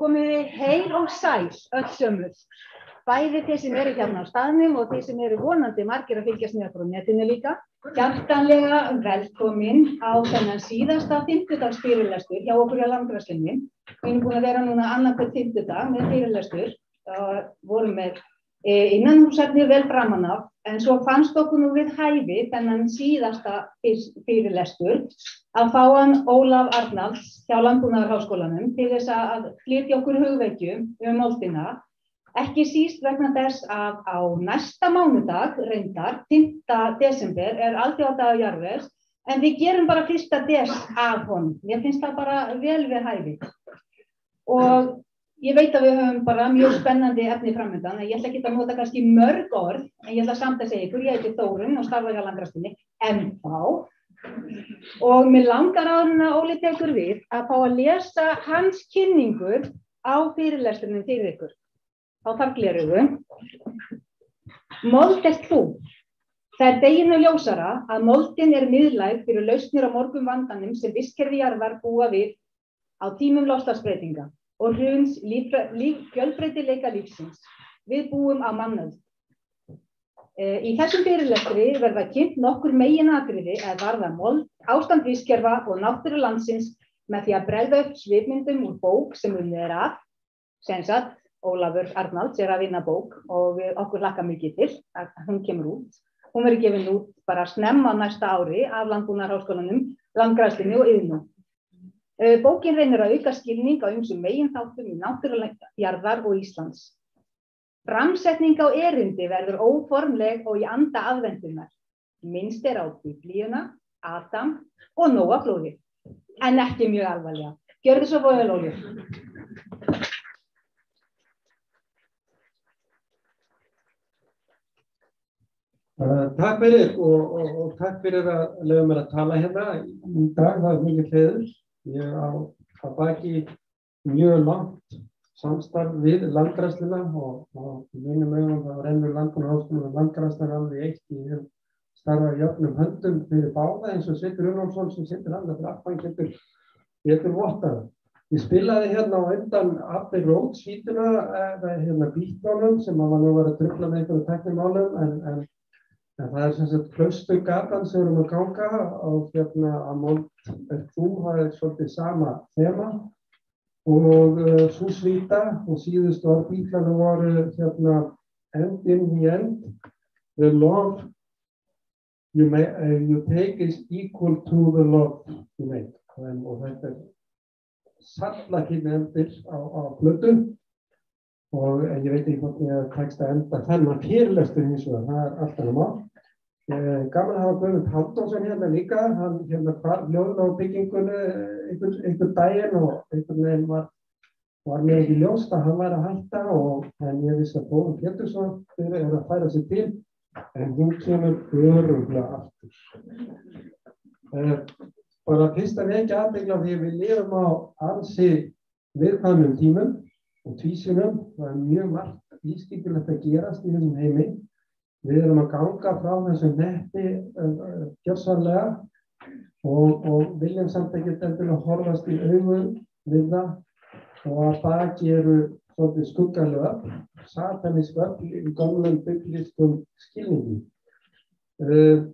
komiði heil og sæl öll sömur. Bæði þeir sem eru hérna á staðnum og þeir sem eru vonandi margir að fylgjast með okkur á netinu líka. Hjartanlega velkomin á þennan síðasta fymtudagsfyrirlestur hjá okkur á landgræslinni. Við erum búin að vera núna annarkvæmt fymtudag með fyrirlestur. Það vorum með e, innanhúsarnir vel framan af en svo fannst okkur nú við hæfi þennan síðasta fyrirlestur að fá hann Ólaf Arnalds hjá Landbúnaðarháskólanum til þess að flytja okkur hugveikjum um moldina ekki síst vegna þess að á næsta mánudag reyndar, 5. desember er alþjóðdagur jarðvegs en við gerum bara fyrsta des af honum mér finnst það bara vel við hæfi og ég veit að við höfum bara mjög spennandi efni framöndan ég ætla ekki að nota kannski mörg orð en ég ætla samt að segja ykkur, ég heiti Þórun og starfa að langrastinni en þá og mér langar áðurinn að Óli tekur við að fá að lesa hans kynningur á fyrirlestunum fyrir ykkur. Þá þarf gleruðu. Mold er þú. Það er deginu ljósara að moldin er miðlæg fyrir lausnir á morgum vandanum sem visskerfi jarðar búa við á tímum lofslagsbreytinga og hruns fjölbreytileika lífsins. Við búum á mannöld. Í þessum fyrirlestri verða kynnt nokkur megin atriði að varða mold, ástand vískerfa og náttúru landsins með því að bregða upp svipmyndum úr bók sem er að, sem sagt Ólafur Arnalds er að vinna bók og við okkur lakka mikið til að hún kemur út. Hún verður gefin út bara snemma næsta ári af Landbúnarháskólanum, Landgræslinni og Yðnum. Bókin reynir að auka skilning á einsum megin þáttum í náttúrujarðar og Íslands. Framsetning á erindi verður óformleg og í anda aðvendunar. Minnst er á biblíuna, Adam og Nóa blóði. En ekki mjög alvarlega. Gjör þið svo bóðið lóljur. Uh, takk fyrir og, og, og takk fyrir að leiða mér að tala hérna í dag, það er mikið hliður. Ég á að baki mjög langt samstarf við landgræsluna og, og mínum auðvitað það rennur landbúnaðarháskólanum og landgræslan alveg eitt í hef starfað jöfnum höndum fyrir báða eins og Sittur Unnámsson sem sittur hann að drafan getur, getur vottað. Ég spilaði hérna á undan Abbey Road svítuna eða hérna Bíknónum sem að var nú verið að dröfla með einhverju teknimálum en, en, en það er sem sagt klaustu gatan sem við erum að ganga og hérna að Mold er þú, það er svolítið sama þema. Og uh, svo svíta og síðustu orð bíklarna voru hérna end in the end. The love you, may, uh, you take is equal to the love you make. And, og þetta er sallakinn endir á, á plötu. Og ég veit ekki hvort ég tekst að enda þennan fyrirlestur hins vegar, það er alltaf náttúrulega gaman að hafa Guðmund Halldórsson hérna líka, hann hérna var ljóðun á byggingunni einhver, einhver daginn og einhvern veginn var, var mér ekki ljóst að hann væri að hætta og en ég vissi að Bóðum Pétursson fyrir er að færa sig til en hún kemur öruglega aftur. Eh, bara fyrst að vekja aðbyggla því við lifum á ansi viðkvæmum tímum og tvísunum, það er mjög margt ískipilegt að gerast í þessum heimi Við erum að ganga frá þessu netti uh, gjörsanlega og, og viljum samt ekki endilega horfast í augun við það og að baki eru svolítið skuggalöf, satanísk öll í gamlum bygglistum skilningum. Uh,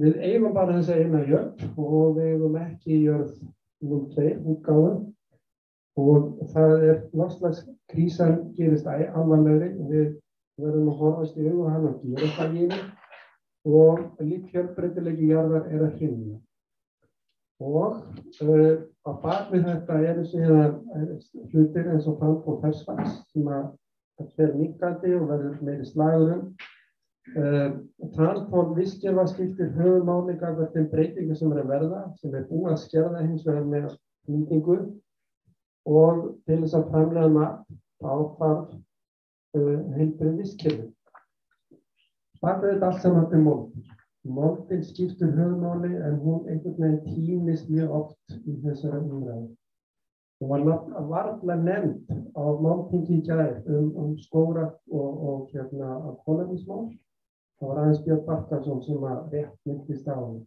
við eigum bara þessa eina jörg og við eigum ekki jörg núm 2 útgáðum og það er loftslagskrísan gerist við við verðum að horfast í auðvitað hann að gera það í einu og lík fjölbreytilegi jarðar er að hrynja. Og uh, á bakvið þetta eru síðan hlutir eins og fang og fersfaks sem að það fer mikkandi og verður meiri slagurum. Uh, Transport visskerfa skiptir höfumáli gafur þeim breytingu sem er að verða, sem er búið að skerða hins vegar með nýtingu og til þess að framlega maður áfart heilbrið visskerfi. Baka þetta allt saman til moldin. Moldin skiptur höfðmáli en hún einhvern veginn týnist mjög oft í þessari umræðu. Hún var varðlega nefnd á máltingi í gæð um, um skóra og, og hérna á kólanismál. Það var aðeins Björn Barkarsson sem að rétt myndist á hún.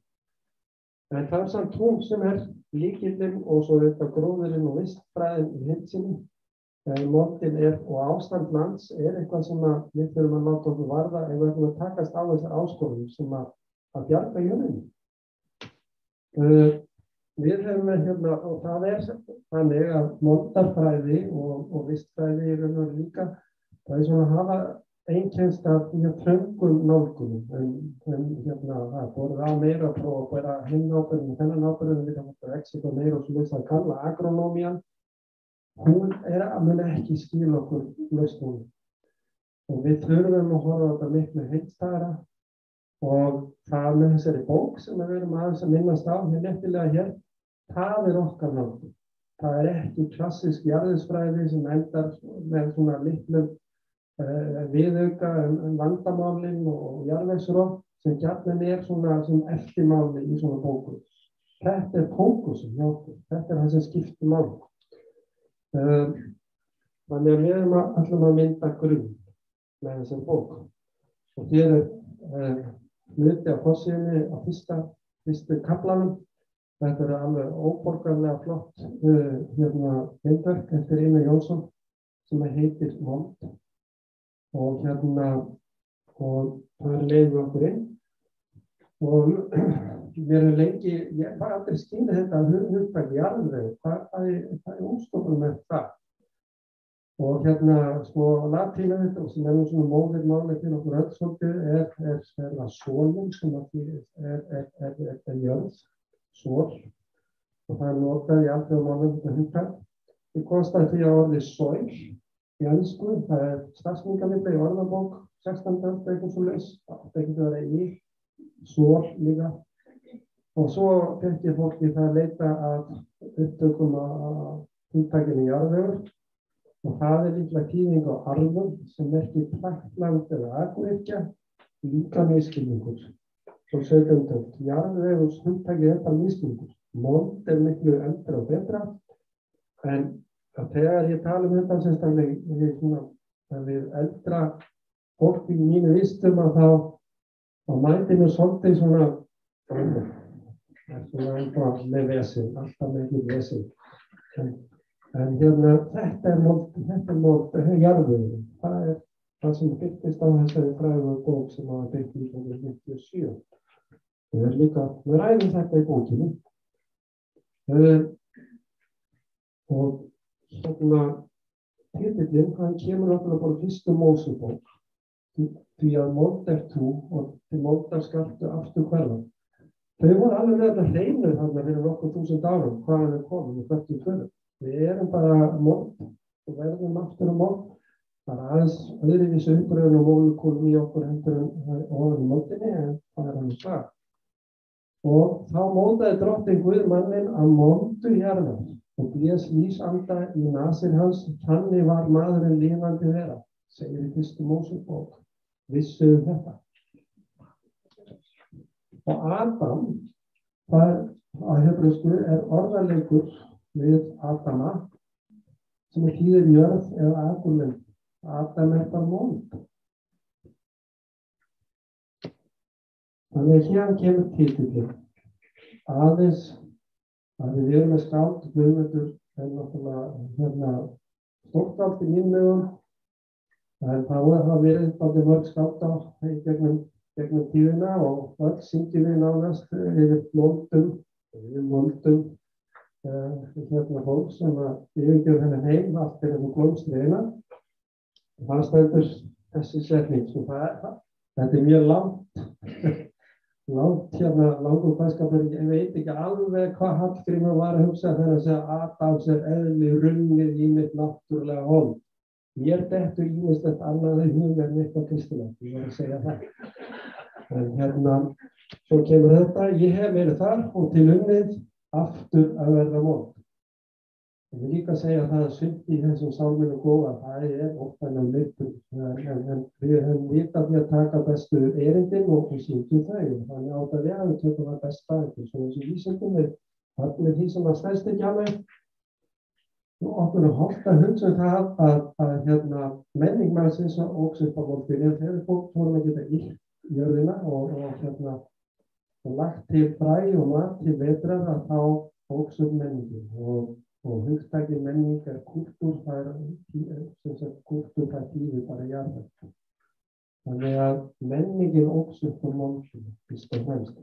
En það er samt hún sem er líkillin og svo þetta gróðurinn og vistfræðin í hilsinni. Mótin er og ástand lands er eitthvað sem við þurfum að láta okkur varða ef við ætlum að takast á þessar áskorunum sem að, að bjarga jörðinni. Uh, við höfum hérna, og það er þannig að mótarfræði og, og vistfræði er raun og líka, það er svona að hafa einkennst af mjög tröngum nálgunum en, en hérna það voru á meira frá að vera hinn ábyrðin og þennan ábyrðin við kannum og meira og svo veist að kalla agronómian hún er að mun ekki skil okkur lausnum. Og við þurfum að horfa þetta miklu heilstæðara og það með þessari bók sem við erum aðeins að minnast á hér nefnilega hér það er okkar nálgun. Það er ekki klassisk jarðisfræði sem endar með svona litlum uh, viðauka um, um vandamálinn og jarðvegsrótt sem gætnan er svona sem eftirmáli í svona bóku þetta er fókusin hjá okkur. Þetta er það sem skiptir mál Um, þannig að við erum að, allum að mynda grunn með þessum bók. Og hér er hluti af fórsíðinni á fyrsta, fyrstu kaplanum. Þetta er alveg óborgarlega flott uh, hérna myndverk eftir Einar Jónsson sem heitir Mond. Og hérna, og það leiðum okkur inn. Og við erum lengi, ég var aldrei skýrði þetta hugtæki jarðveg, hvað, hvað er, úrstofnum með það? Og hérna, sko, latínu þetta, sem er nú svona móðir máli til okkur öll svolítið, er, er, er það sólum sem er jörð, sól, og það er notað í alltaf málum þetta hugtæk. Við konstaði því að orðið sól í ennsku, það er stafsningamilla í orðabók, 16. eitthvað svo leys, það getur að vera í sól líka og svo ég fólki það að leita að upptökum að húttækinu í jarðvegur. Og það er líklega tíðing á arðum sem merkir plaktland eða agurikja líka miskilningur svo 17. jarðvegus húttækið er bara miskilningur mónd er miklu eldra og betra. En þegar ég tala um þetta sérstaklega við eldra fólk í mínu vistum að þá á mætinu svolítið svona það er með vesinn, alltaf ekki vesinn. En, en hérna, þetta er mót, þetta er mót, þetta er jarðvöðum. Það er það sem byrtist á þessari fræðu bók sem var byggt í 1997. Það er líka, við ræðum þetta í bókinu. Uh, og hérna, titillinn, hann kemur náttúrulega bara fyrstu mósubók. Því að mót er þú og því mótar skartu aftur hverðan. Þau voru alveg með þetta hreinu þarna fyrir nokkuð þúsund árum hvaðan við komum í 42. Við erum bara mótt og verðum aftur á mótt. Það er aðeins öðruvísu umbröðun og mólukólum í okkur hendur ofan í móttinni en það er hann svar. Og þá mótaði drottin Guð mannin að móndu hjarnar og blés lísanda í nasir hans. Þannig var maðurinn lífandi vera, segir í fyrstu mósubók. Vissuðu þetta. Og Adam, það að hefðustu er orðarleikur við Adama sem er hýðir jörð eða agurlend. Adam er bara mónd. Þannig að hérna kemur títillin. Aðeins að við erum með skátt, Guðmundur er náttúrulega hérna stórtátt í nýmögum en þá er það verið báðið mörg skátt á gegnum gegnum tíðina og öll syngjum við nánast yfir moldum, yfir moldum uh, hérna fólk sem að yfirgjöf henni heim allt er um glómsriðina og það stöndur þessi setning og það, þetta er mjög langt langt hérna langur bæskapur, ég veit ekki alveg hvað Hallgrímur var að hugsa þegar að segja Adams er eðli runnið í mitt náttúrulega hold Mér dettur ímestast annað en hún er neitt á kristina, ég var að segja það. En hérna, svo kemur þetta, ég hef verið þar og til unnið aftur að verða mót. Ég vil líka segja að það er synd í þessum sálminu góða, það er ofta enn leitur, en, en við hefum vitað því að taka bestu erindin og síndum þau. Þannig átt að við tökum það best bæðið, svo þessu vísendum við, þarna er því sem að stæðst ekki að með, og okkur er hótt að hugsa um það að, að hérna, menning mannsins og ógsum á volfinu þegar fólk fórum að geta ítt jörðina og, og, hérna, og lagt til fræ og mat til vetrar að þá óks upp menningin og, og hugstæki menning er kultúr, það er sem sagt kultúr það tífi bara jarðar. Þannig að menningin óks upp á málsum, fyrst og fremst.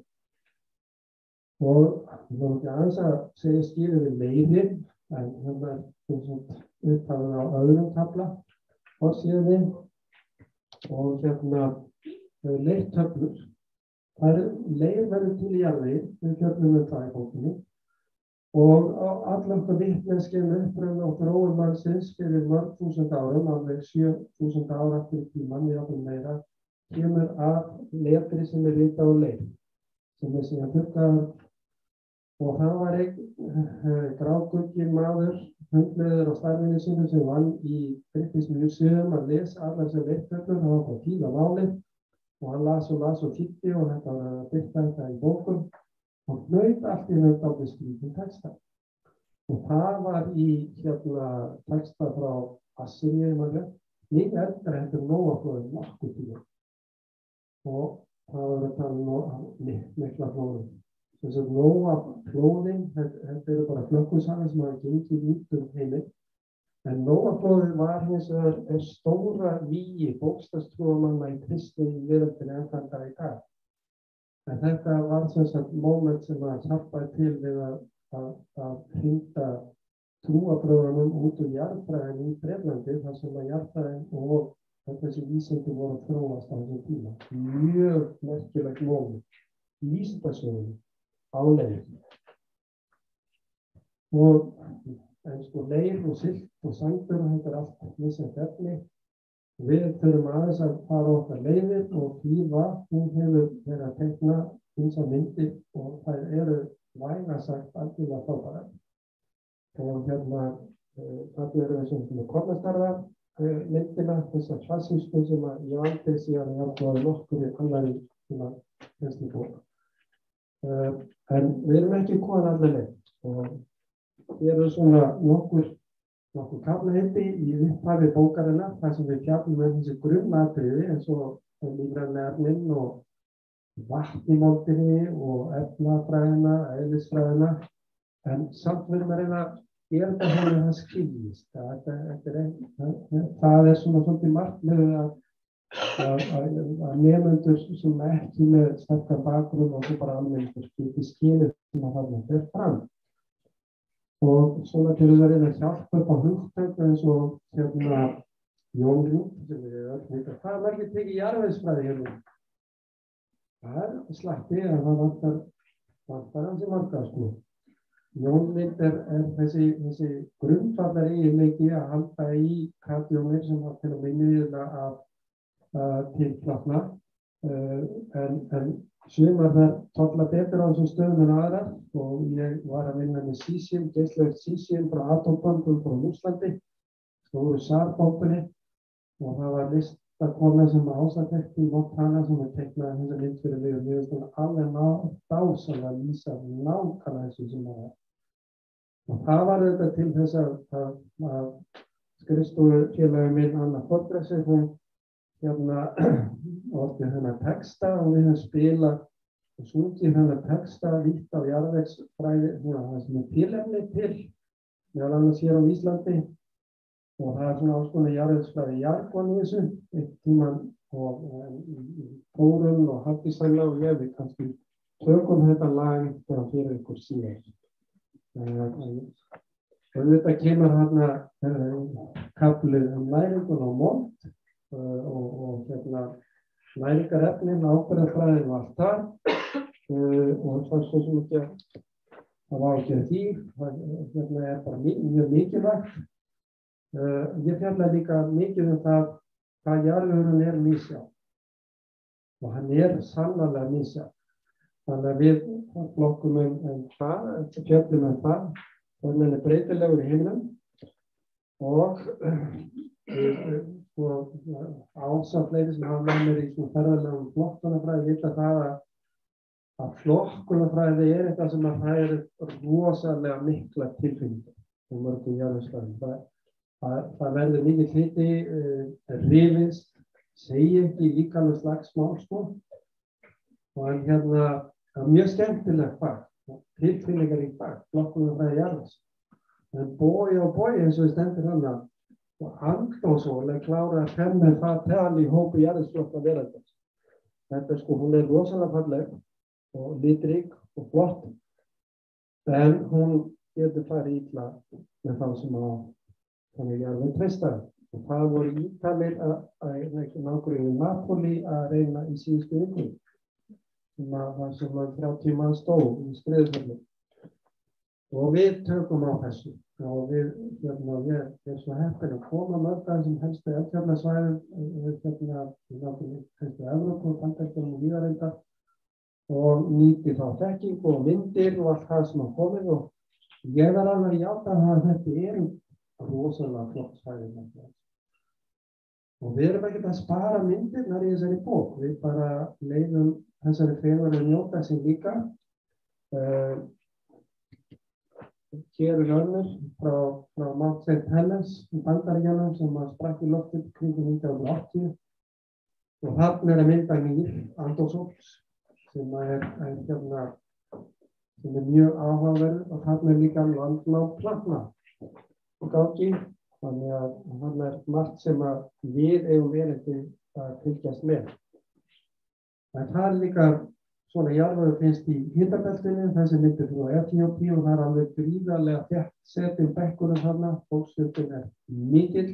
Og vorum ekki aðeins að segja skilur við leiðir, en hérna er upptalað á öðrum tabla á síðan og hérna leirtöflur. Það er leir verður til í jarðvegi, við fjöldum um það í bókinni og allar okkar vittneskið með uppröðun og þróun mannsins fyrir mörg þúsund árum, alveg 7000 ára fyrir tíman, við áttum meira, kemur að letri sem er vita á leir, sem er síðan þurrkaðar og það var einn grágugin maður, hundleður á starfinu sínum sem vann í British Museum að lesa allar sem leirtöflur, það var á tíða máli og hann las og las og þýtti og þetta var að byrta þetta í bókum og hlaut allt í nönd á beskrýtum texta. Og það var í hérna texta frá að það, mikið eldra hefur Nóaflóðin nokkuð tíma og það var um mikla flóðin. Þess að Nóaflóðin, þetta eru bara flökkusaga sem hafa gengið út um heiminn En Nóaflóðið var hins vegar er stóra víi bókstafstrúamanna í Kristi í veröldinu enn þann dag í dag. En þetta var sem sagt móment sem að hjálpaði til við að, hrinda trúabröðunum út úr jarðfræðin í Breitlandi þar sem að jarðfræðin og þessi vísindi voru að þróast á þessum tíma. Mjög merkilegt móment vísindasögunum á leið. Og en sko leir og silt og sandur þetta er allt misjænt efni. Við þurfum aðeins að fara okkar leiðir og hlýfa, hún hefur verið að teikna eins og myndir og þær eru væga sagt algjörlega frábæra. Og hérna, það eru þessum svona kornastarða myndina, þessar klassísku sem að ég vandi síðan að ég átt nokkur í annari svona fyrstu bók. En við erum ekki allir leið og Hér er svona nokkur, nokkur kaflaheiti í upphafi bókarinnar þar sem við fjallum með þessi grunnatriði eins og lífræðinni og vatnimóldinni og efnafræðina, eðlisfræðina en samt verðum að reyna að gera þetta hefur það skiljist. Það er svona svolítið markmiðu að, að, að, að nefnendur sem ekki með sterkar bakgrunn og svo bara alveg geti skilið sem að það er fram og svona til þess að hjálpa upp á hugtök eins og hérna Jón Rútt sem við öll nýttum. Hvað er margir tekið jarðvegsfræði hérna? Það er slatti að það vantar, vantar hansi marga sko. Jón Rútt er, er þessi, þessi grundvallar eiginleiki að halda í kardjómir sem var til að minniðina að, að tilflafna uh, en, en Sumar þar tolla betur á þessum stöðum en aðrar og ég var að vinna með sísím, geyslaugt sísím frá Atombandum frá Úslandi, stóru sárbókunni og það var listakona sem ásættekti í Montana sem að tekna þessa mynd fyrir mig og mér finnst það alveg dásam að lýsa nákvæmlega þessu sem það var. Og það var þetta til þess að, félagin minn Anna Fordressi, hún hérna orðið hennar texta og við höfum spilað og sungið hennar texta vitt á jarðvegsfræði, það sem er tilhefni til, meðal annars hér á Íslandi og það er svona áskonar jarðvegsfræði jargon í þessu, eitt tíman og fórum og hafðisæla og ég við kannski tökum þetta lag þegar fyrir ykkur síðan. Og þetta kemur hérna kapluð um næringun og mónt og, og hérna næringarefnin, ábyrðarfræðin var þar uh, og það svo sem ekki að það var ekki að því, það hérna, er bara mjög, mikilvægt. Ég fjalla líka mikið um það hvað jarðurinn er mísjá og hann er sannarlega mísjá. Þannig að við flokkum um, um það, fjallum um það, þannig að hann er breytilegur í heimnum og og ásafleiri sem hafa með mér í svona ferðarlegum flokkunarfræði vita það að, að flokkunarfræði er eitthvað sem að það er rosalega mikla tilfinningar á mörgum jarðarslæðum. Það, það, það verður mikið hliti uh, rifist, segi ekki líka alveg slags málsmál og en hérna það er mjög skemmtilegt fag, tilfinningar í fag flokkunum það jarðas. En bói og bói eins og við stendur hann að Andónsól er klárað að femmi það tal í hópi jarðisflokka verðardans. Þetta sko, hún er rosalega falleg og litrík og flott en hún getur farið ítla með þá sem að þannig jarðin treystaði. Og það voru ítalir að, að nákvæmlega Napoli að reyna í síðustu ykkur sem að það sem var 30 mann stóð í skriðfjörnum. Og við tökum á þessu og við, hérna, ég er svo heppin að koma mörg að þessum helstu eldfjarlasvæðum, við hérna, við náttúrulega helstu Evrópu, Bandaríkjum og Víðarenda og nýti þá þekking og myndir og allt það sem á komið og ég verði alveg áttaf að þetta er rosalega flott þetta. Og við erum ekkert að spara myndirnar í þessari bók, við bara leiðum þessari fegur að njóta sem líka. Uh, hér er önnur frá, frá Mount St. Helens í Bandaríkjanum sem að sprakk í loftið kringum 1980 og hann er að mynda nýr Andósóps sem er, er, hérna, sem er mjög áhugaverð og hann er líka landná platna og gáki þannig að hann er margt sem að við eigum verið að fylgjast með. En það er líka svona jarðvöðu finnst í hittabeltinu, þessi myndir frá Etiópi og það er alveg gríðarlega þett setjum bekkunum þarna, fólkstöldin er mikill.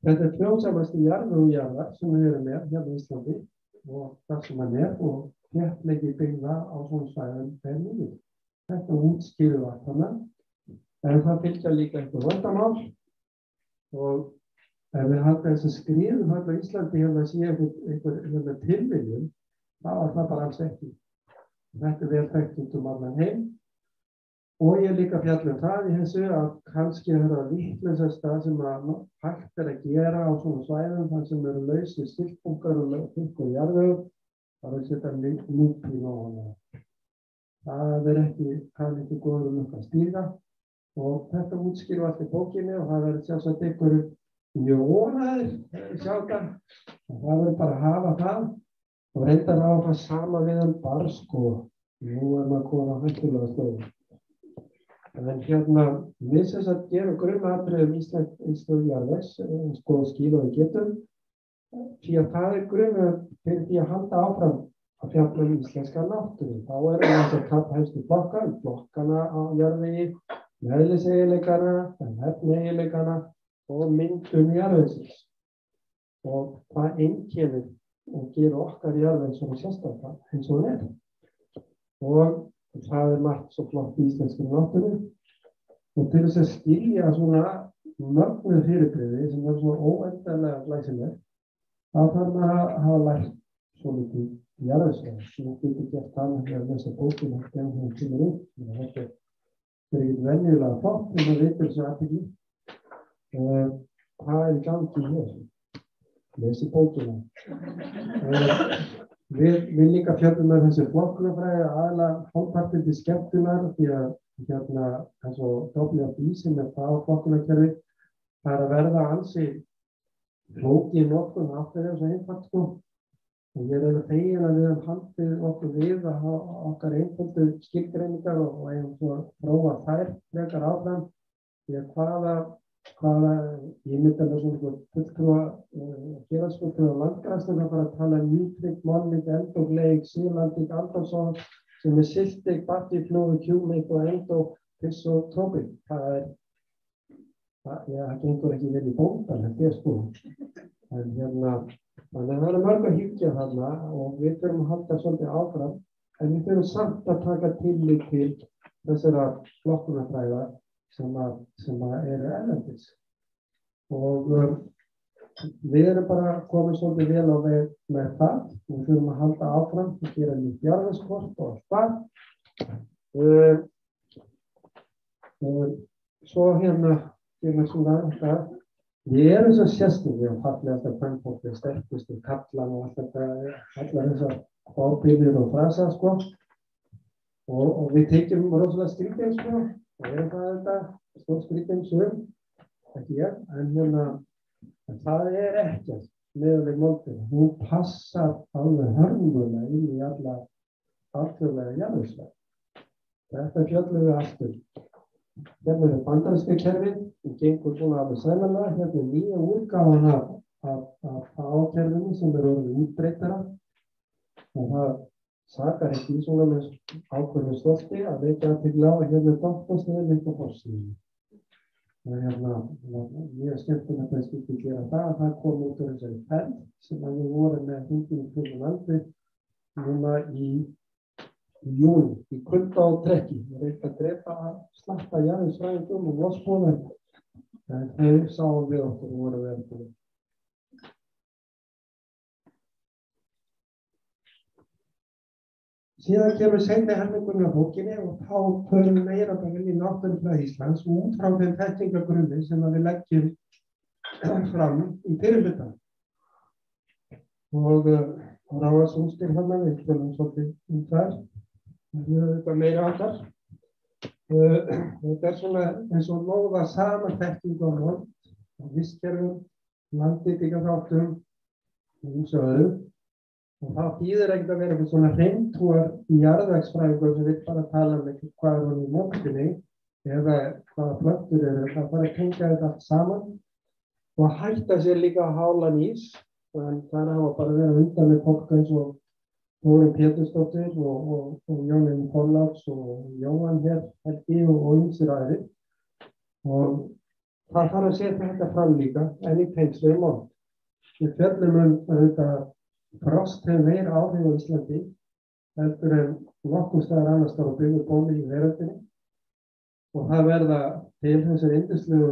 Þetta er fljóðsamasti jarðvöðu jarðar sem við erum með hérna í Íslandi og það sem hann er og þettlegi byggða á svona svæðum er mikill. Þetta útskýru var þarna, en það fylgja líka einhver völdamál og ef við haldum þess að skriðum hérna í Íslandi hérna að sé einhver, einhver tilviljum það var það bara alls ekki. Þetta er vel þekkt út um allan heim. Og ég líka fjallum það í þessu að kannski er það vittlisesta sem að hægt er að gera á svona svæðum þar sem eru lausir styrkbúkar og fylgur jarðöfum þar er þetta nýtt í nóðan. Það er ekki, kann ekki góður um eitthvað stýra. Og þetta útskýru allir bókinni og það verður sjálfsagt einhverju mjög ónaðir sjálfgar og það verður bara að hafa það og reyndar á það sama við hann barsko nú er maður komað á hættulega stöðu en hérna við sem sagt gerum grunnatriðum Íslandsstofu jarðvegs skoða skil og getum. Því að það er grunna fyrir því að halda áfram að fjalla um íslenska náttúru. Þá er það að kappa helstu flokkar flokkana á jarðvegi meðlisegileikana hefneigileikana og myndum jarðvegsins. Og það einkennir og gera okkar jarðveg svona sérstaklega eins og það er. Og það er margt svo flott í íslensku náttúru og til þess að skilja svona mörgnuð fyrirbreyði sem er svona óendanlega glæsileg þá þarf maður að hafa lært svo mikið jarðvegslega sem við getum gert það með að lesa bókina þegar hún kemur út. Þetta er ekkert venjulega flott en það veitur þessu aðtækni. Það er í gangi hér lesi bókina. Við, við líka fjöldum með þessi flokkunafræði aðla hálfpartið til skemmtunar því að hérna eins og WFI sem er það á flokkunarkerfi það er að verða ansi flóki nokkun aftur þessu einfalt sko og ég er að þegin að við hefum haldið okkur við að hafa okkar einfaldu skilgreiningar og eigum svo að prófa þær frekar áfram því að hvaða hvaða, ég myndi alveg svona fulltrúa félagsfulltrúa landgræstina bara að tala um Nýtrygg, Málmík, Endogleik, Sílandík, Aldarsson sem er Siltig, Battiflói, Kjúmík og Endog, Piss og Tóbik. Það er, það, já, það gengur ekki vel í bóndan, þetta er sko. En hérna, þannig að það er mörg að hyggja þarna og við þurfum að halda svolítið áfram, en við þurfum samt að taka tillit til þessara flokkunarfræðar sem að, sem að eru erlendis. Og um, við erum bara komið svolítið vel á veg með það. Og við þurfum að halda áfram og gera nýtt jarðinskort og allt það. Um, og svo hérna hérna svona þetta við erum svo sérstum við og fallið alltaf kvennfólkið sterkustu kallan og allt þetta allar þessar ábyrðir og frasa sko. Og, og við tekjum rosalega skrítið sko og er það þetta stórskrítinn sögum, ekki ég, en hérna, það er ekkert meðlega mótið. Hún passar alveg hörmulega inn í alla alþjóðlega jarðurslega. Þetta fjöldum við aftur. Hérna er bandarinska kerfið, við gengum svona alveg sælanlega, hérna er nýja úrgáðan af ákerfinu sem er orðið útbreytara og það sakar ekki í svona með ákveðinu stolti að veikja til glá að hérna er doktorstöðin líka fórstíðinu. Það er hérna mjög skemmtilegt að skilja að gera það að það kom út af þessari ferð sem að við vorum með hundinu fyrir landi núna í júni, í kulda og trekki. Við reyndum að drepa að slappa jæðisfræðingum og lossbóðum en þeir sáum við okkur og voru verið. Síðan kemur seinni helmingunni á bókinni og þá förum meira bara inn í náttúrulega Íslands og út frá þeim þekkingagrunni sem við leggjum fram í fyrirlutan. Og Ráða Súnstir hann að við tölum svolítið um það. Það er þetta meira allar. Þetta er svona eins og nóða sama þekking á nótt, visskerfum, landbyggjaþáttum og öðru. Og það býður ekkert að vera eitthvað svona hreintúar í jarðvægsfræðingur sem við bara tala um eitthvað hvað er hún í móttinni eða hvaða plöttur eru. Það fara að tengja þetta allt saman og hætta sér líka að hála nýs. En það hafa bara verið undan með fólk eins og Þóri Pétursdóttir og, og, og Jónin Þorláks og Jóhann hér Helgi og einsir aðri. Og það þarf að setja þetta fram líka en í tengslu í mót. Við fjöldum um auðvitað frost hefur meira áhrif á Íslandi heldur en nokkuð staðar annars þar á byggjubóli í veröldinni. Og það verða til þessar indislegu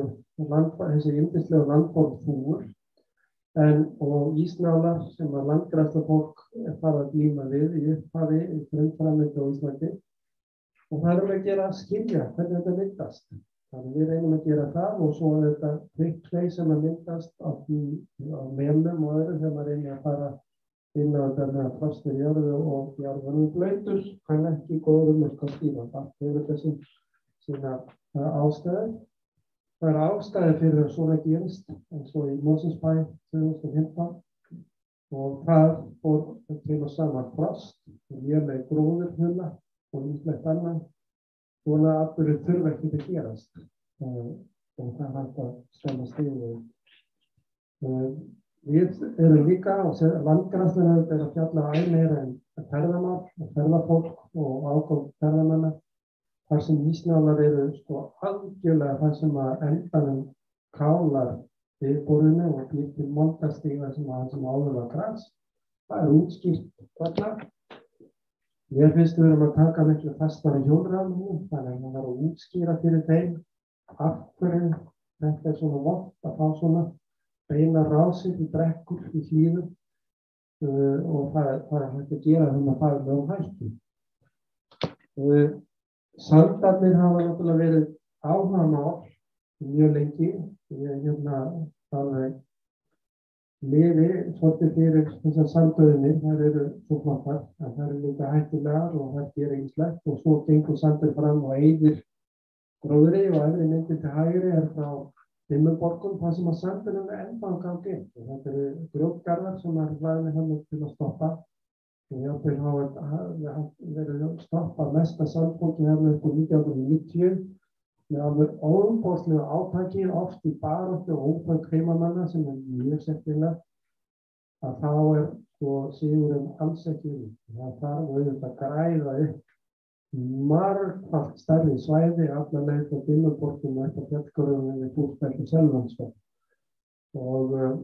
landbóð þúur en og ísnálar sem að landgræsla fólk er farið að glýma við í upphafi í frumframöndu á Íslandi. Og það erum við að gera að skilja hvernig þetta myndast. Þannig við reynum að gera það og svo er þetta kvikkleið sem að myndast á, á meðlum og öðru þegar maður reynir að fara inn á þetta með að frostir jörðu og jörðunum blöytur hann ekki góður með kostíma. Það hefur þessum sína ástæður. Það er ástæði fyrir að svona gerist eins og í Mosesbæ 2015 og það fór til að sama frost og léleg gróðurhula og íslegt annan svona aðbyrju þurfa ekki að gerast og það hægt að stemma stíðu. Við erum líka á landgrænslega er að fjalla ægleira en ferðamál og ferðarfólk og ákom ferðamanna þar sem ísnálar eru sko algjörlega þar sem að endanum kálar viðborðinu og býr til montastíða sem að sem áður var græs. Það er útskýrt þarna. Mér finnst við erum að taka miklu fastari hjólræðinu þannig að það er að útskýra fyrir þeim af hverju þetta er svona vott að fá svona beina rásir í brekkur í hlýðum uh, og það það er hægt að gera þeim að fara með um hætti. Uh, Sandarnir hafa náttúrulega verið áhuga mál mjög lengi. Ég er hérna alveg lifi svolítið fyrir þessar sandauðinir. Það eru svo flottar en það eru líka hættilegar og það gerir einslegt og svo gengur sandur fram og eyðir gróðri og efri myndi til hægri er frá Dimmuborgum það sem að sandurinn er ennþá gangi. Þetta eru grjótgarðar sem er hlæðið hann til að stoppa og jáfnveil hafa verið stoppað mesta sandfólki hefði upp á 1990 með alveg óumbóðslega átæki oft í baróttu og ófæg heimamanna sem er mjög settilega að þá er sko sigurinn alls ekki. Það þarf auðvitað að græða upp margfald stærri svæði allar leið frá Dimmuborgum og eitthvað fjallgörðum við fúlstækku selvansfjall og uh,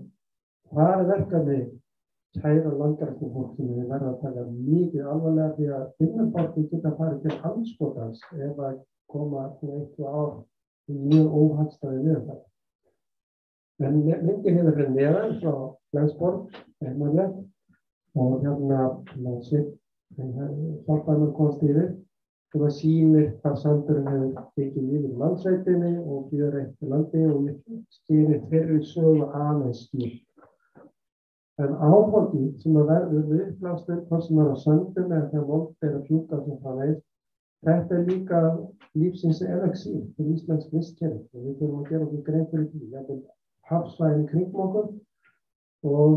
það er verkefni kæra sem við verðum að taka mikið alvarlega því að Dimmuborgum geta farið til anskotans ef að koma til eitthvað ár mjög óhagstæði við það. En myndin hefur verið neðan frá Flensborg, einmanlega, og hérna svitt, hjálpaðum komst yfir og það sýnir hvað sandurinn hefur tekið yfir landsveitinni og býður eitt landi og skýrir þeirri sögu aðeins skýr. En áfólki sem að verður við uppblástur, hvað sem er á sandum eða þegar volt er að fjúka sem það veit, þetta er líka lífsins elexír til Íslands visskerfi og við þurfum að gera okkur grein fyrir því. Þetta er hafsvæðin kringum okkur og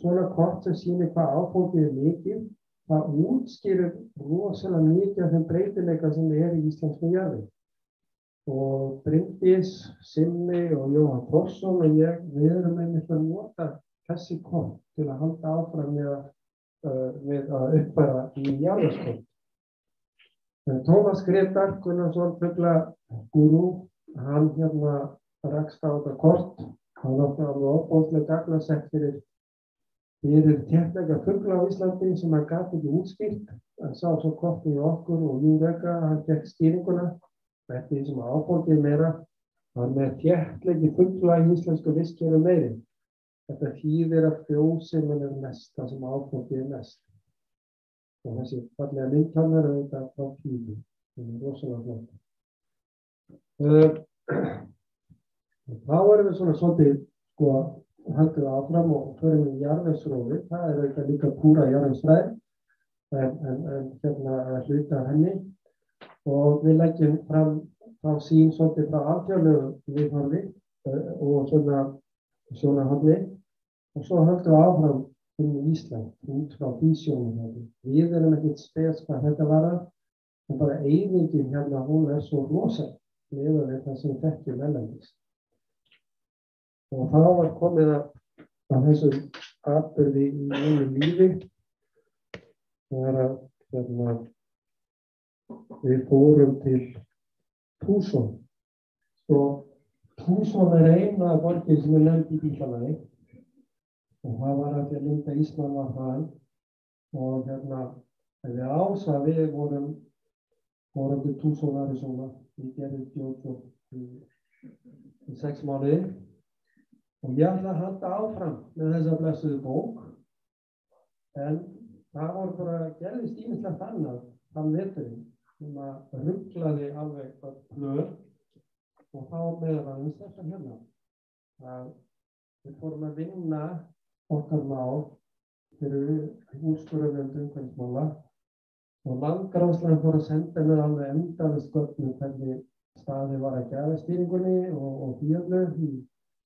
svona kort sem sýnir hvað áfólki er mikið það útskýrir rosalega mikið af þeim breytileika sem er í íslensku jarði. Og Bryndís, Simmi og Jóhann Forsson og ég, við erum einmitt að nota þessi kort til að halda áfram með uh, með að uppfæra í jarðarskort. Tómas Gretar Gunnarsson, fuggla guru, hann hérna rakst á þetta kort, hann átti alveg opbóðslega gagnarsett fyrir fyrir téttlega fuggla á Íslandi sem hann gaf ekki útskýrt, hann sá svo kortið í okkur og Júreka, hann gekk skýringuna, eftir því sem ábóðið meira, hann með téttlegi fuggla í íslensku viskjöru meiri. Þetta hýðir að fjósinin er mest, það sem ábóðið er mest. Og þessi fallega myndtannar er þetta frá hýðu, það er rosalega flott. Uh, þá erum við svona svolítið sko höldum við áfram og förum í jarðvegsrófi, það er auðvitað líka púra jarðvegsfræð en, en, en hérna hluta henni. Og við leggjum fram þá sín svolítið frá alþjóðlegu viðhorfi uh, og svona svona hanni og svo höldum við áfram inn í Ísland út frá því sjónum við erum ekkert spes hvað þetta var en bara eigingin hérna hún er svo rosa með það sem þekkjum ellendist og þá var komið að, að þessu atbyrði í einu lífi. Það er að hérna, við fórum til Tússon og Tússon er eina borgir sem er nefnd í bílalagi og það var að ég linda Ísland var það. Og hérna við ása við vorum vorum til Tússon Arizona. Við gerðum bjóð í sex mánuði Og ég ætla að halda áfram með þessa blessuðu bók. En það voru bara gerðist ímislegt annað þann veturinn sem að rugglaði alveg hvað blöð. Og þá meðan aðeins þetta hérna. Að við fórum að vinna okkar mál fyrir úrskurðarvöndu umhverfsmála og landgráðslega fór að senda mér alveg endaðist gögnum hvernig staði var að gefa stýringunni og, og fíallu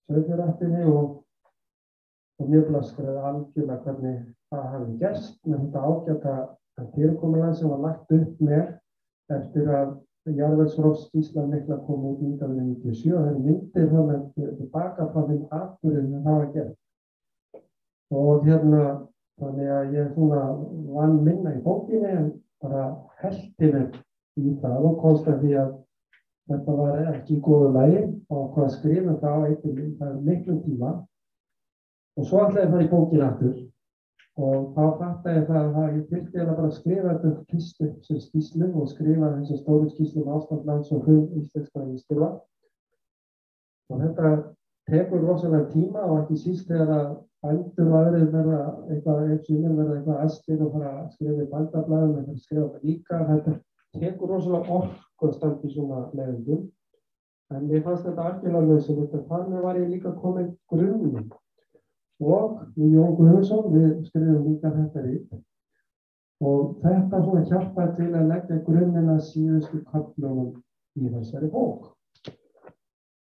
í söðfjörðrættinni og, og mjög blaskraði algjörlega hvernig það hafi gerst með þetta ágæta fyrirkomulega sem var lagt upp með eftir að Jarðvægsrófs Ísland mikla kom út 1997 og henni myndir hann tilbaka frá þeim afturinn það var gert. Og hérna, þannig að ég svona vann minna í bókinni en bara heldi mér í það og konsta því að Þetta var ekki í góðu lægi og hvað skrifa það á eitthvað miklum tíma. Og svo ætlaði ég að fara í bókin aftur. Og þá fætti ég það að ég fyrtti að bara skrifa þetta kistu sem skíslu og skrifa þessi stóru skíslu um ástandlands og hrjum íslenska ístila og þetta tekur rosalega tíma og ekki síst þegar að bændur og aðrið verða eitthvað verða eitthvað æstir og fara að skrifa í bændablaðum eða skrifa þetta líka. Þetta tekur rosalega ork að standa í svona leiðendum en ég fannst þetta algjörlega nöðsynlegt og þannig var ég líka komið grunnum og við Jón Guðmundsson við skrifum líka þetta rík og þetta svona hjálpaði til að leggja grunnina síðustu kaplunum í þessari bók.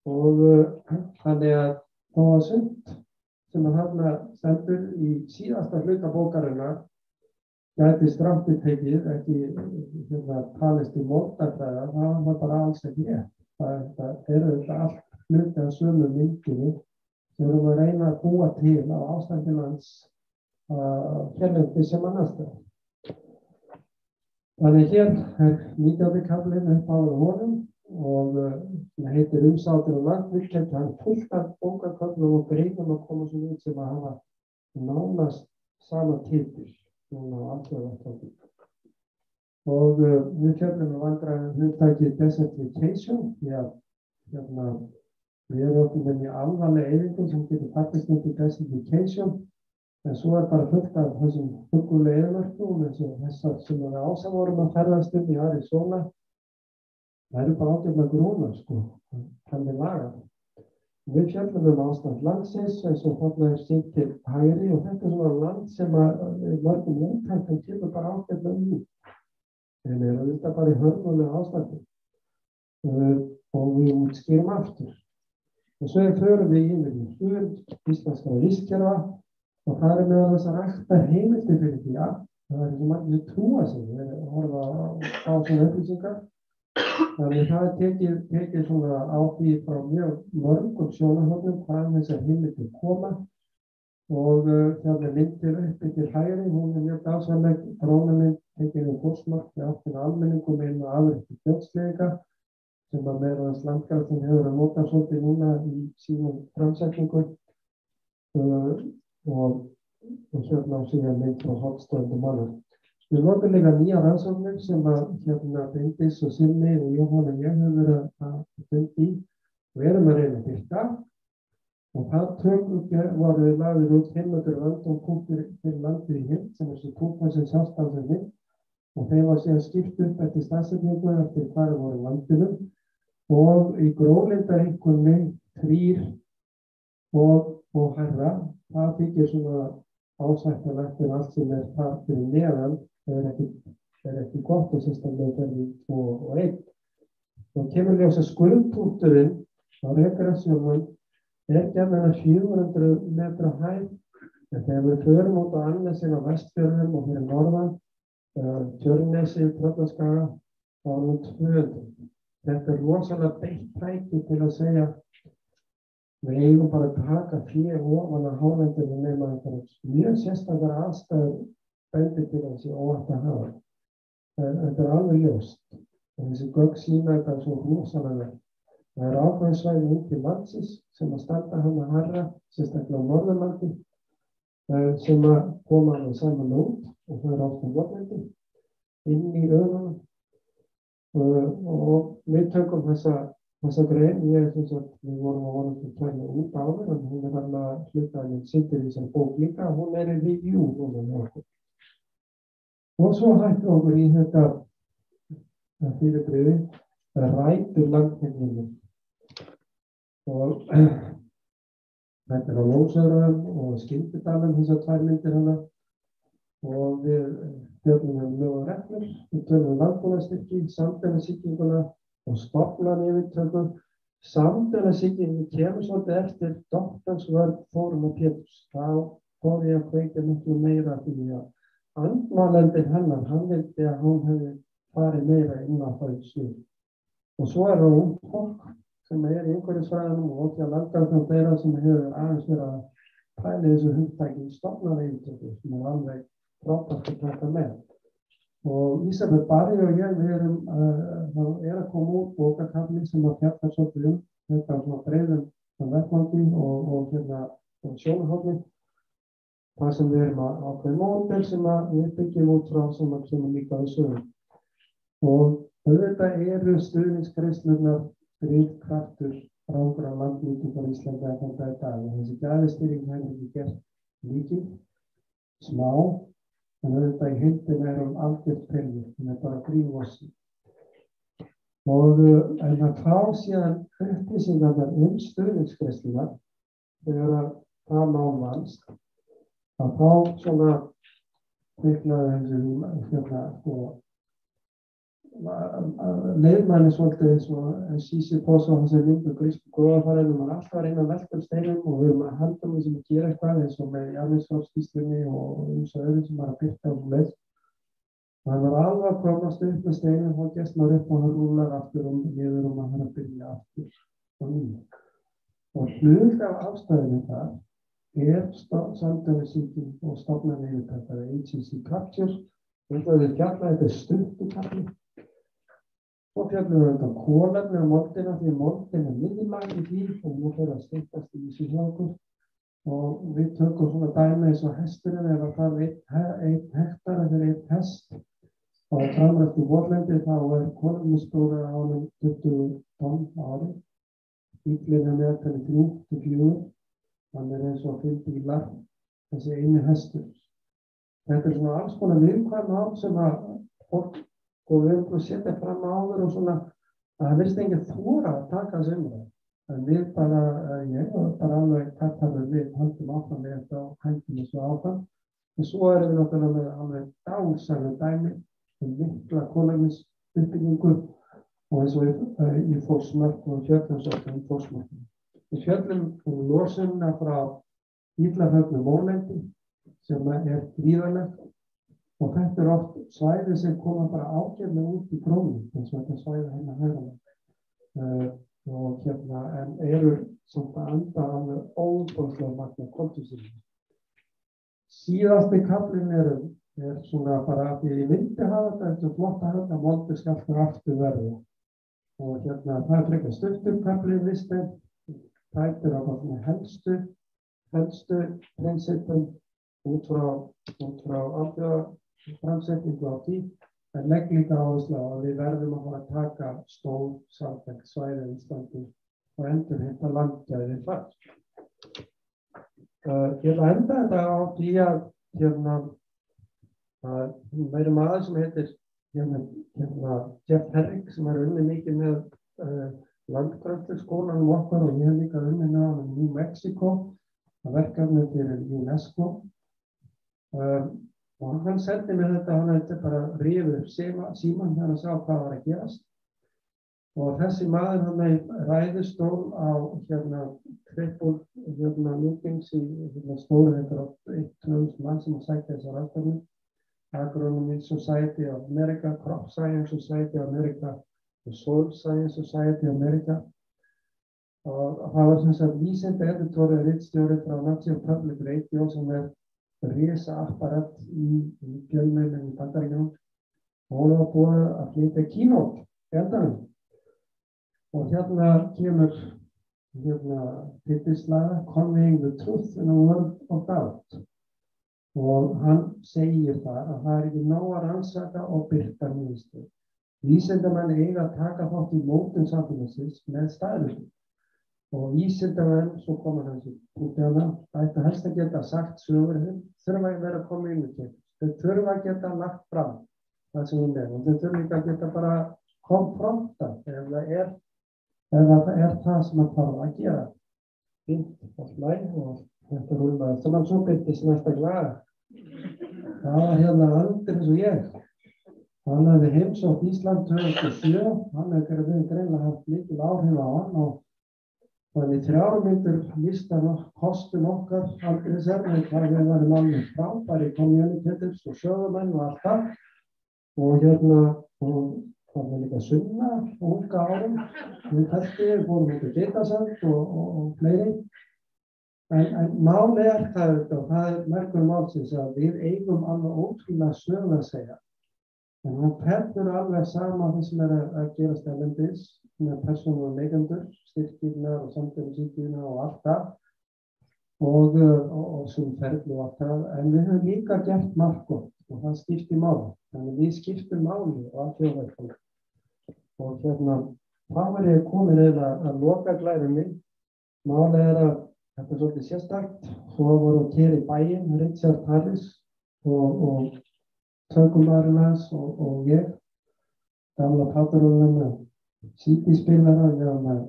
Og uh, þannig að það var sund sem að hafna stendur í síðasta hluta bókarinnar gæti strafti tekið ekki hérna, talist í mótafræða, það var bara alls ekki rétt. Það, það eru þetta allt hluti af sömu myndinni sem við erum að reyna að búa til á ástandinans uh, hérlendi sem annars það. Þannig hér er 19. kaflin upp á honum og það uh, heitir umsátur og landvirkjent, það er fullt af bókarköflum og greinum að koma svo út sem að hafa nánast sama títil á alþjóðarvettvangi. Og uh, við kemum að vandra hlutækið desertification, því að hérna, við erum okkur með mjög alvarlega eyðingum sem getur fattist undir desertification, en svo er bara fullt af þessum hugulega eyðmörkum eins og þessar sem við ásavorum að ferðast um í Arizona. Það eru bara ágjörlega gróna, sko, þannig laga. Við fjallum um ástand landsins eins og þarna er sínt til hægri og þetta er svona land sem að mörgum útæktum kemur bara ákveðna í. En er auðvitað bara í hörnulega ástandi uh, og við útskýrum aftur. Og svo förum við í með hlur íslenskara vískjara og það er með þess að rækta heimildi fyrir því að það er ekki svo margir trúa sig, við horfa á svona upplýsingar. Þannig það er tekið, tekið svona á því frá mjög mörgum sjónahóðum hvaðan þessar himmitir koma. Og þarna myndir upp til hægri, hún er mjög dásanleg, drónamynd tekið um fórsmark með áttina almenningum og afrikti fjöldsleika sem að meðan landgræðin hefur að nota svolítið núna í sínum framsetningu uh, og, og hérna á síðan mynd frá hotstörndum mannum. Við líka nýja rannsóknir sem að hérna Bryndis og Simmi og Jóhann og ég hefur verið að fundi og erum að reyna byrta og það tökum voru við lagðið út 500 random punktur fyrir landið í hitt sem svo punktar sem sást á hitt og þeim var síðan skipt upp eftir stafsefningu eftir hvaða voru landinu og í grólindaríkunni þrýr og, og herra það þykir svona ásættanlegt en allt sem er þar fyrir neðan er ekki, er ekki gott og sérstaklega ferði 2 og 1. Þá kemur ljósa skuldpunkturinn á regressjónum er gefna 400 metra hæg en þegar við förum út á annessin á vestfjörðum og fyrir norðan Tjörnesi, Tröllaskaga þá er hún 200. Þetta er rosalega beitt tæki til að segja við eigum bara að taka fyrir ofan að hálendinu nema einhverjum mjög sérstaklega aðstæður bendir til að sé óvægt að hafa. Þetta er alveg ljóst og þessi gögg sína þetta svo rosalega. Það er ákveðsvæði út til landsins sem að standa hann að harra, sérstaklega á Norðurlandi, sem að koma alveg saman út og það er átt á vorlendi inn í öðunum og við tökum þessa, þessa grein, ég er þess að við vorum að vorum til tvæmi út áður en hún er alveg hlutaðið sittir í þessar bók líka, hún er í review núna með okkur. Og svo hættum okkur í þetta fyrirbriði rætur landkenninu og þetta er á Lósöðröðum og Skildidalum þessar tvær myndir hana og við fjöldum um lögur reglur, við tölum um landbúnastyrki, samfélagsíkinguna og stopnan yfirtökum. Samfélagsíkingu kemur svolítið eftir doktorsvörð Fórum og Péturs. Þá fór ég að kveika miklu meira því að andmálendin hennar, hann vildi að hún hefði farið meira inn á það svið. Og svo er það ung fólk sem er í einhverjusfræðanum og okkur að landgarðnum þeirra sem hefur aðeins verið að pæli þessu hundtæki stofnareyðtöku sem er alveg frábært að taka með. Og Ísabeth Barri og ég, við erum, uh, er að koma út bókakafli sem að fjalla svolítið um þetta á svona breyðum verkvangi og, og hérna sjónahófni það sem við erum að ákveða módel sem við byggjum út frá sem að sem líka við sögum. Og auðvitað eru stuðningsgreislunar drivkraftur ráðgra landnýtingar í Íslandi að þetta er dag. Þessi gæðistýring hefur ekki gert líkið, smá, en auðvitað í hildin er um algjört pengur, það er bara grínvossi. Og en að fá síðan upplýsingarnar um stuðningsgreislunar þegar það ná vannst að þá svona kviknaði þessu hérna sko leiðmæli svolítið eins og sísi pósa á þessu myndu grísku góðafæriðum og alltaf að reyna að velta um steinum og við erum að halda um þessum að gera eitthvað eins og með jarðinsfólkskíslunni og eins og öðru sem var að byrta á þessu leið það var alveg að komast upp með steinum og gæst maður upp og hann rúlar aftur og við erum að hann að byrja aftur og nýja og hlut af ástæðinu þar er samdöðisíking og stofnan yfirtækari HCC Capture þetta er fjalla, þetta er stuttukafli svo fjallum við þetta kólefni á moldina því moldin er miðlag í því og nú fyrir að styrkast í þessu hjá okkur. Og við tökum svona dæmi eins og hesturinn ef það er einn hektara fyrir einn hest. Og framrætt í vorlendi þá er kólefnisbróður á hann 20 tonn ári. Bílinn er meðtali 3-4 hann er eins og fimm bílar þessi einu hestur. Þetta er svona alls konar viðkvæm ál sem að fólk og við að setja fram áður og svona að það verðist engið þóra að taka þessu umræð en við bara, ég og bara alveg takkaður við höndum áfram við þetta og hægum þessu áfram. Og svo erum við náttúrulega með alveg dásælu dæmi um mikla kólagnis uppbyggingu og eins og í, í fórsmörk og fjöldumsöktum í fórsmörkum Við fjöldum um losunna frá íllafögnu mólendi sem er gríðanlegt Og þetta er oft svæði sem koma bara ágjörlega út í grónu, eins og þetta svæði hérna hægðan. Uh, og hérna, en eru samt að enda alveg óbúðslega magna koltusýrni. Síðasti kaflin er, er svona bara að ég myndi hafa þetta eftir flott að hafa moldi skalltur aftur verðu. Og hérna, það er frekar stöftur kaflin listin, tættir á helstu, helstu prinsipum út frá, frá alþjóða framsetningu á því en legg líka áherslu á að við verðum að fara að taka stór samfægt svæði í Íslandi og endur hérna landgæði þar. Uh, ég ætla að enda þetta á því að hérna við erum aðeins sem heitir hérna, hérna Jeff Herrick sem er unni mikið með uh, landgröfturskólanum okkar og ég hef líka unni með hann í New Mexico að verkefni fyrir UNESCO. Um, og hann sendi mér þetta, hann hefði bara rífið síman þegar hann sá hvað var að gerast og þessi maður hann hefði ræðustól á hérna trippul hérna meetings í hérna stóru þetta er átt 1.000 mann sem að sækja þessar aðstæðum Agronomy Society of America, Crop Science Society of America og Soil Science Society of America. Og það var sem sagt vísindi editorið rittstjórið frá National Public Radio sem er risa apparat í, í í bandaríkjum og hún var búin að flytja kínót eldanum og hérna kemur hérna pittislaga Conveying the Truth in a World of Doubt. Og hann segir það að það er ekki ná að rannsaka og byrta nýðistu. Vísendamenn eiga að taka þátt í mótun samfélagsins með staðlunum og vísindamenn, svo koma þessi útjáðan, ætti helst að geta sagt sögur þeim, þurfa að vera communicated, þau þurfa að geta lagt fram það sem hún er og þau þurfa ekki að geta bara konfronta ef það er, ef það er það sem það þarf að gera. Fint og slæg og þetta er úrlega sem hann svo byrtist næsta glæða. Það var hérna andir eins og ég. Hann hefði heimsótt Ísland 2007, hann hefði greinlega haft mikil áhrif á hann og Þannig þrjármyndur listan kostum okkar. Aldrei sérlega hvað við varum alveg frábæri communities og sjögumenn og allt það. Og hérna og það var líka sunna og unga árum. Við fættir fórum út í Getasand og, og, og fleiri. En, en máli er það og það er merkur málsins að við eigum alveg ótrúlega sögum að segja en hún pefnur alveg sama það sem er að gerast að lendis með persónulega leikendur, styrkirna og samfélagsíkjuna og allt það. Og, og, og svona ferðlu og allt það, en við höfum líka gert gott og það skiptir máli, þannig við skiptum máli og allt þjóðverðfólk og hérna, þá er ég komin eða að loka glærum minn, máli er að þetta er svolítið sérstakt, svo voru hér í bæin, Richard Harris og, og tökumæðurinn hans og ég, gamla páturunum CD-spilara, við erum með,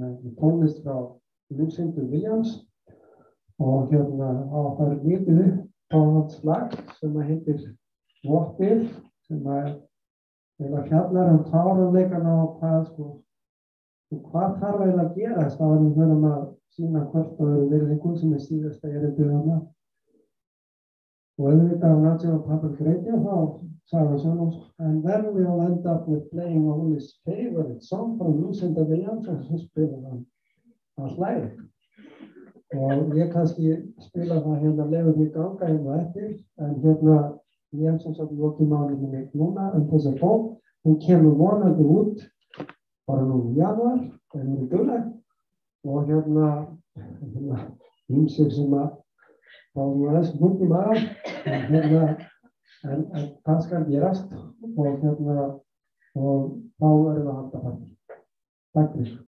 með tónlist frá Lucinda Williams og hérna á það er mikið upp á hans lag sem að heitir What If sem að eða fjallar um táranleikana og hvað sko og hvað þarf eiginlega að gera þess að við höfum að sína hvort það eru verið einhvern sem er síðast að gera þetta hana og auðvitað á National Public Radio þá Sarah Sonos, and then we'll end up with playing all his favorite song from Lucinda Williams og svo spila hann að hlæði. Og ég kannski spila það hérna lefur mig ganga hérna eftir, en hérna sem sagt lókið málið mig núna um þessa bók. Hún kemur vonandi út bara nú í januar, það er mjög dögleg, og hérna, hérna, ímsið sem að þá er mjög aðeins mútið maður, en hérna en, það skal gerast og hérna og þá erum við að halda fram. Takk fyrir.